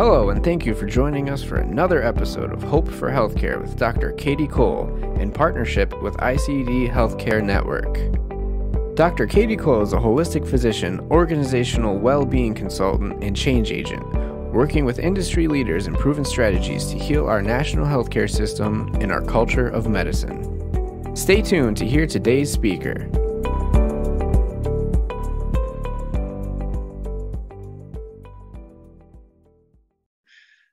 Hello, and thank you for joining us for another episode of Hope for Healthcare with Dr. Katie Cole in partnership with ICD Healthcare Network. Dr. Katie Cole is a holistic physician, organizational well being consultant, and change agent, working with industry leaders and proven strategies to heal our national healthcare system and our culture of medicine. Stay tuned to hear today's speaker.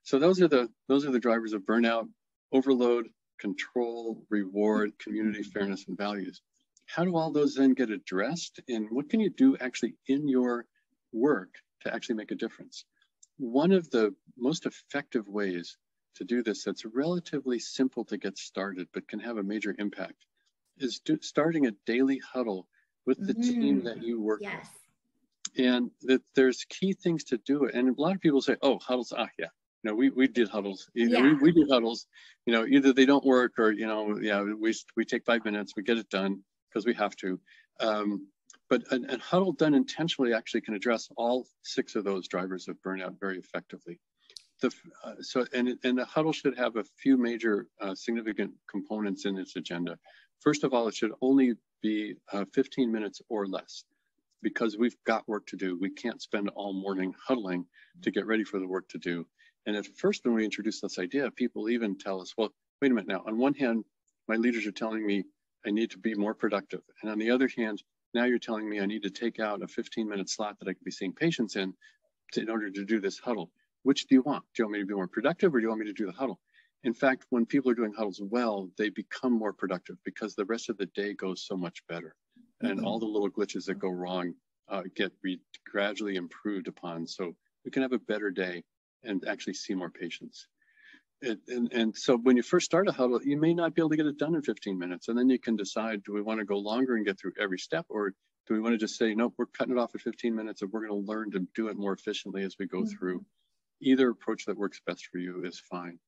So those are the those are the drivers of burnout, overload, control, reward, community fairness, and values. How do all those then get addressed? And what can you do actually in your work to actually make a difference? One of the most effective ways to do this that's relatively simple to get started, but can have a major impact is do, starting a daily huddle with the mm, team that you work yes. with. And that there's key things to do it. And a lot of people say, oh, huddles, ah, yeah, know, we, we did huddles. Yeah. we, we do huddles. You know, either they don't work or, you know, yeah, we, we take five minutes, we get it done because we have to. Um, but a, a huddle done intentionally actually can address all six of those drivers of burnout very effectively. The, uh, so and, and the huddle should have a few major uh, significant components in its agenda. First of all, it should only be uh, 15 minutes or less because we've got work to do. We can't spend all morning huddling to get ready for the work to do. And at first, when we introduced this idea, people even tell us, well, wait a minute now. On one hand, my leaders are telling me I need to be more productive. And on the other hand, now you're telling me I need to take out a 15 minute slot that I could be seeing patients in to, in order to do this huddle. Which do you want? Do you want me to be more productive or do you want me to do the huddle? In fact, when people are doing huddles well, they become more productive because the rest of the day goes so much better. And mm-hmm. all the little glitches that go wrong uh, get re- gradually improved upon. So we can have a better day and actually see more patients. It, and, and so when you first start a huddle, you may not be able to get it done in 15 minutes. And then you can decide, do we want to go longer and get through every step? Or do we want to just say, nope, we're cutting it off at 15 minutes and we're going to learn to do it more efficiently as we go mm-hmm. through. Either approach that works best for you is fine.